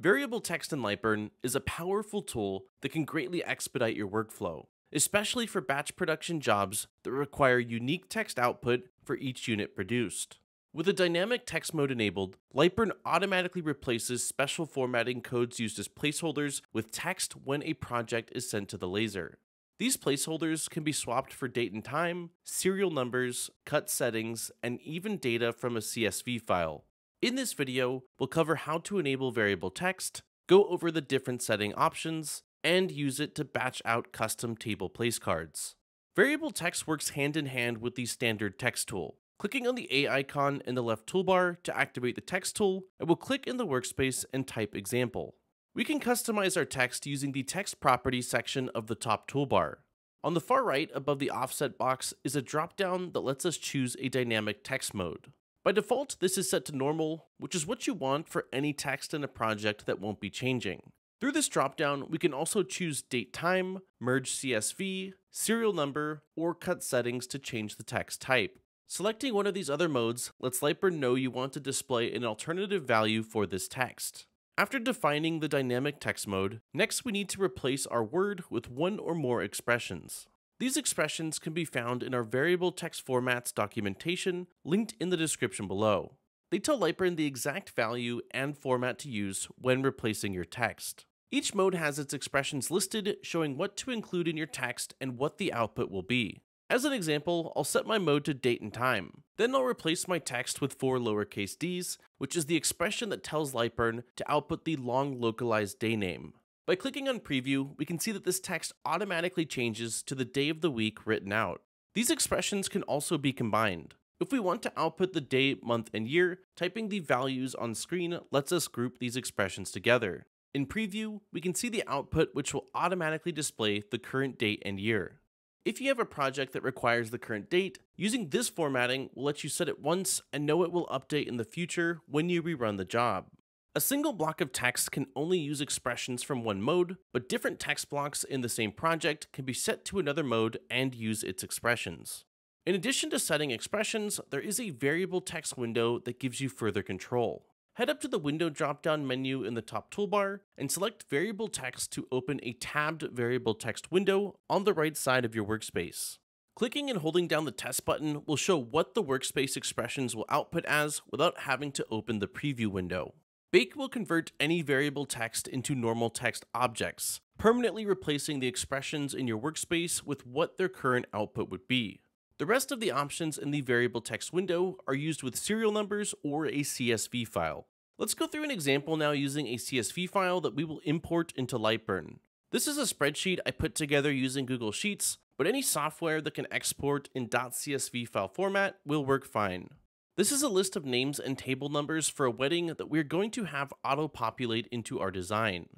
Variable text in Lightburn is a powerful tool that can greatly expedite your workflow, especially for batch production jobs that require unique text output for each unit produced. With a dynamic text mode enabled, Lightburn automatically replaces special formatting codes used as placeholders with text when a project is sent to the laser. These placeholders can be swapped for date and time, serial numbers, cut settings, and even data from a CSV file. In this video, we'll cover how to enable variable text, go over the different setting options, and use it to batch out custom table place cards. Variable text works hand in hand with the standard text tool. Clicking on the A icon in the left toolbar to activate the text tool, I will click in the workspace and type example. We can customize our text using the text properties section of the top toolbar. On the far right above the offset box is a dropdown that lets us choose a dynamic text mode. By default, this is set to normal, which is what you want for any text in a project that won't be changing. Through this dropdown, we can also choose date time, merge CSV, serial number, or cut settings to change the text type. Selecting one of these other modes lets Lightburn know you want to display an alternative value for this text. After defining the dynamic text mode, next we need to replace our word with one or more expressions. These expressions can be found in our variable text formats documentation linked in the description below. They tell Lightburn the exact value and format to use when replacing your text. Each mode has its expressions listed showing what to include in your text and what the output will be. As an example, I'll set my mode to date and time. Then I'll replace my text with four lowercase d's, which is the expression that tells Lightburn to output the long localized day name. By clicking on preview, we can see that this text automatically changes to the day of the week written out. These expressions can also be combined. If we want to output the day, month, and year, typing the values on screen lets us group these expressions together. In preview, we can see the output which will automatically display the current date and year. If you have a project that requires the current date, using this formatting will let you set it once and know it will update in the future when you rerun the job. A single block of text can only use expressions from one mode, but different text blocks in the same project can be set to another mode and use its expressions. In addition to setting expressions, there is a variable text window that gives you further control. Head up to the window drop-down menu in the top toolbar and select variable text to open a tabbed variable text window on the right side of your workspace. Clicking and holding down the test button will show what the workspace expressions will output as without having to open the preview window. Bake will convert any variable text into normal text objects, permanently replacing the expressions in your workspace with what their current output would be. The rest of the options in the variable text window are used with serial numbers or a CSV file. Let's go through an example now using a CSV file that we will import into Lightburn. This is a spreadsheet I put together using Google Sheets, but any software that can export in .csv file format will work fine. This is a list of names and table numbers for a wedding that we're going to have auto-populate into our design.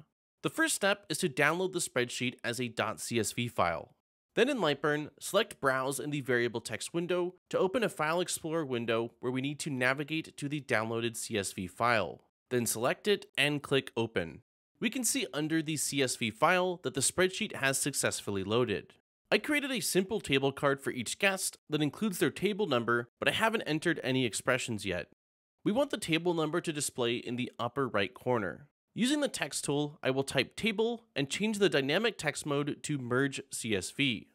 The first step is to download the spreadsheet as a .csv file. Then in Lightburn, select Browse in the variable text window to open a File Explorer window where we need to navigate to the downloaded CSV file. Then select it and click Open. We can see under the CSV file that the spreadsheet has successfully loaded. I created a simple table card for each guest that includes their table number, but I haven't entered any expressions yet. We want the table number to display in the upper right corner. Using the text tool, I will type table and change the dynamic text mode to merge CSV.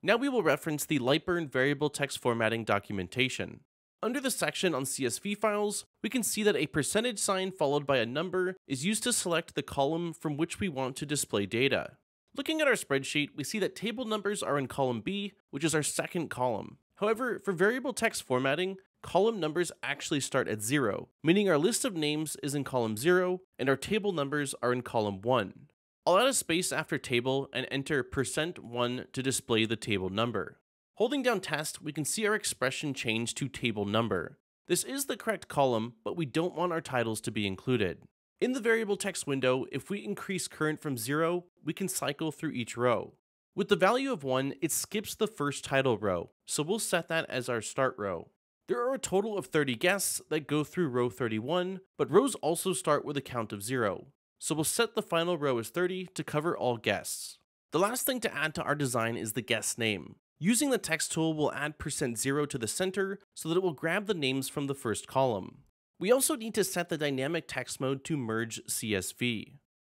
Now we will reference the Lightburn variable text formatting documentation. Under the section on CSV files, we can see that a percentage sign followed by a number is used to select the column from which we want to display data. Looking at our spreadsheet, we see that table numbers are in column B, which is our second column. However, for variable text formatting, column numbers actually start at 0, meaning our list of names is in column 0 and our table numbers are in column 1. I'll add a space after table and enter percent %1 to display the table number. Holding down test, we can see our expression change to table number. This is the correct column, but we don't want our titles to be included. In the variable text window, if we increase current from 0, we can cycle through each row. With the value of 1, it skips the first title row, so we'll set that as our start row. There are a total of 30 guests that go through row 31, but rows also start with a count of 0. So we'll set the final row as 30 to cover all guests. The last thing to add to our design is the guest name. Using the text tool, we'll add percent %0 to the center so that it will grab the names from the first column. We also need to set the dynamic text mode to merge CSV.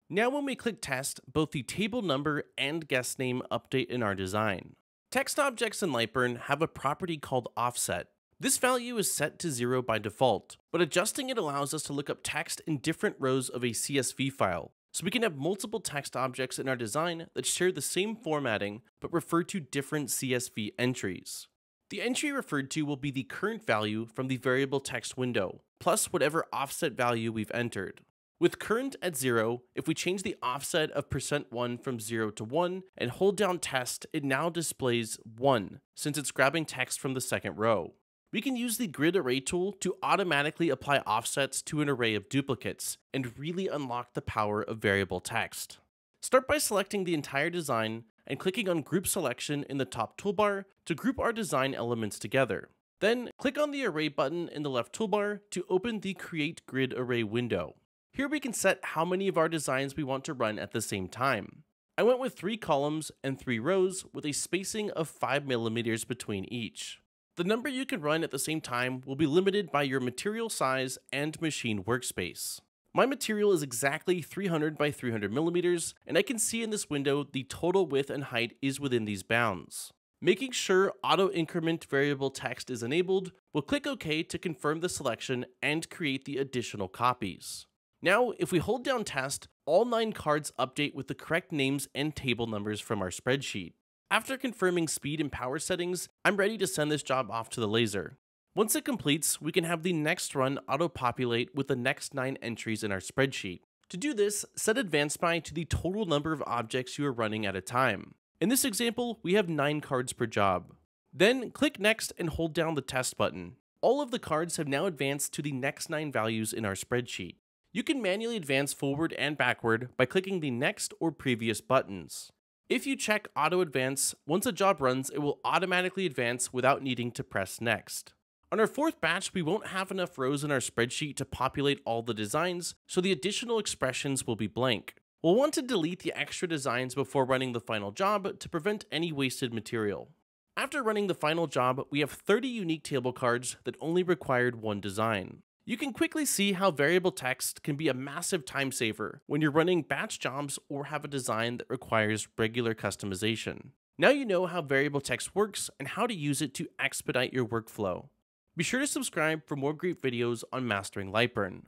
Now when we click test, both the table number and guest name update in our design. Text objects in Lightburn have a property called offset. This value is set to 0 by default, but adjusting it allows us to look up text in different rows of a CSV file, so we can have multiple text objects in our design that share the same formatting but refer to different CSV entries. The entry referred to will be the current value from the variable text window, plus whatever offset value we've entered. With current at 0, if we change the offset of percent %1 from 0 to 1 and hold down test, it now displays 1, since it's grabbing text from the second row. We can use the grid array tool to automatically apply offsets to an array of duplicates and really unlock the power of variable text. Start by selecting the entire design and clicking on group selection in the top toolbar to group our design elements together. Then click on the array button in the left toolbar to open the create grid array window. Here we can set how many of our designs we want to run at the same time. I went with three columns and three rows with a spacing of 5 millimeters between each. The number you can run at the same time will be limited by your material size and machine workspace. My material is exactly 300 by 300 millimeters, and I can see in this window the total width and height is within these bounds. Making sure auto increment variable text is enabled, we'll click OK to confirm the selection and create the additional copies. Now, if we hold down test, all 9 cards update with the correct names and table numbers from our spreadsheet. After confirming speed and power settings, I'm ready to send this job off to the laser. Once it completes, we can have the next run auto-populate with the next 9 entries in our spreadsheet. To do this, set advanced by to the total number of objects you are running at a time. In this example, we have 9 cards per job. Then click next and hold down the test button. All of the cards have now advanced to the next 9 values in our spreadsheet. You can manually advance forward and backward by clicking the next or previous buttons. If you check Auto Advance, once a job runs, it will automatically advance without needing to press Next. On our fourth batch, we won't have enough rows in our spreadsheet to populate all the designs, so the additional expressions will be blank. We'll want to delete the extra designs before running the final job to prevent any wasted material. After running the final job, we have 30 unique table cards that only required one design. You can quickly see how variable text can be a massive time saver when you're running batch jobs or have a design that requires regular customization. Now you know how variable text works and how to use it to expedite your workflow. Be sure to subscribe for more great videos on mastering Lightburn.